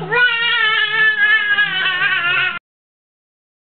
Wow.